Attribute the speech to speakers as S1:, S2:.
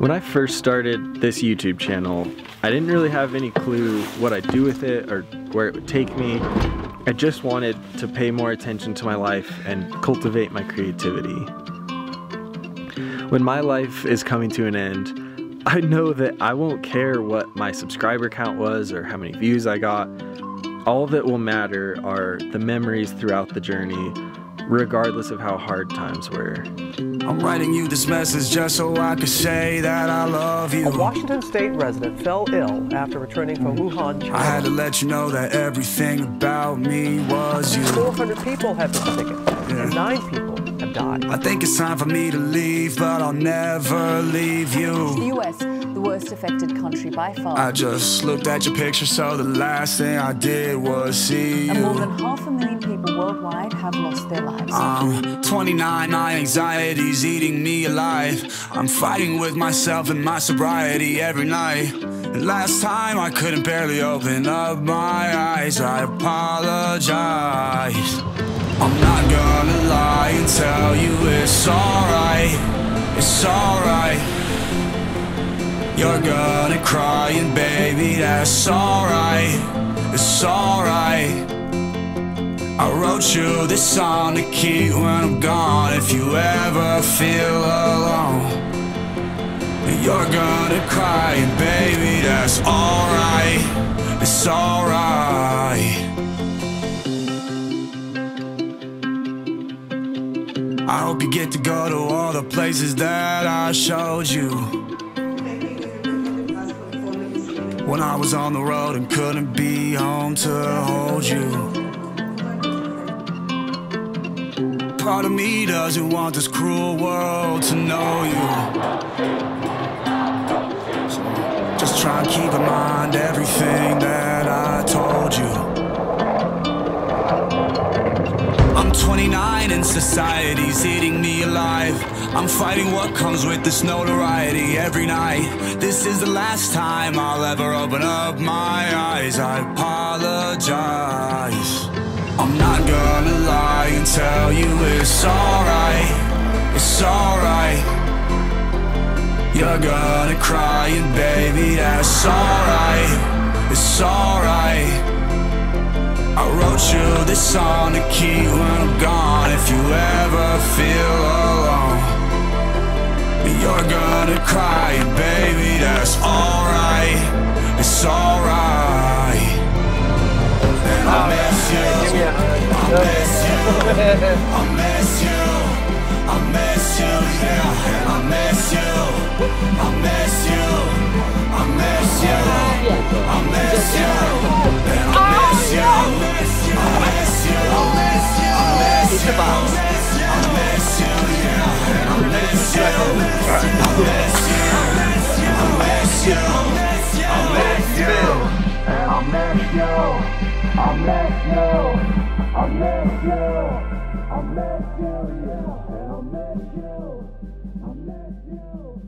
S1: When I first started this YouTube channel, I didn't really have any clue what I'd do with it or where it would take me. I just wanted to pay more attention to my life and cultivate my creativity. When my life is coming to an end, I know that I won't care what my subscriber count was or how many views I got. All that will matter are the memories throughout the journey regardless of how hard times were.
S2: I'm writing you this message just so I could say that I love you.
S3: A Washington state resident fell ill after returning from Wuhan, China.
S2: I had to let you know that everything about me was you.
S3: 400 people have been sick, yeah. and nine people have died.
S2: I think it's time for me to leave, but I'll never leave you.
S4: The U.S., the worst affected country by far.
S2: I just looked at your picture, so the last thing I did was see you.
S4: And more than half a million people worldwide have lost their lives.
S2: I'm 29, my anxiety's eating me alive. I'm fighting with myself and my sobriety every night. And last time I couldn't barely open up my eyes. I apologize. I'm not gonna lie and tell you it's alright. It's alright. You're gonna cry and baby, that's alright. It's alright. I wrote you this song to keep when I'm gone If you ever feel alone You're gonna cry and baby that's alright It's alright I hope you get to go to all the places that I showed you When I was on the road and couldn't be home to hold you Part of me doesn't want this cruel world to know you. Just try and keep in mind everything that I told you. I'm 29 and society's eating me alive. I'm fighting what comes with this notoriety every night. This is the last time I'll ever open up my eyes. I apologize. I'm not gonna lie and tell you it's alright, it's alright You're gonna cry and baby that's alright, it's alright I wrote you this song to keep when I'm gone If you ever feel You're gonna cry and baby that's alright, it's alright. And I miss you. I miss you, I miss you, I miss you, yeah, and I miss you, I miss you, I miss you. I miss you. I miss you, you. I miss you. I miss you.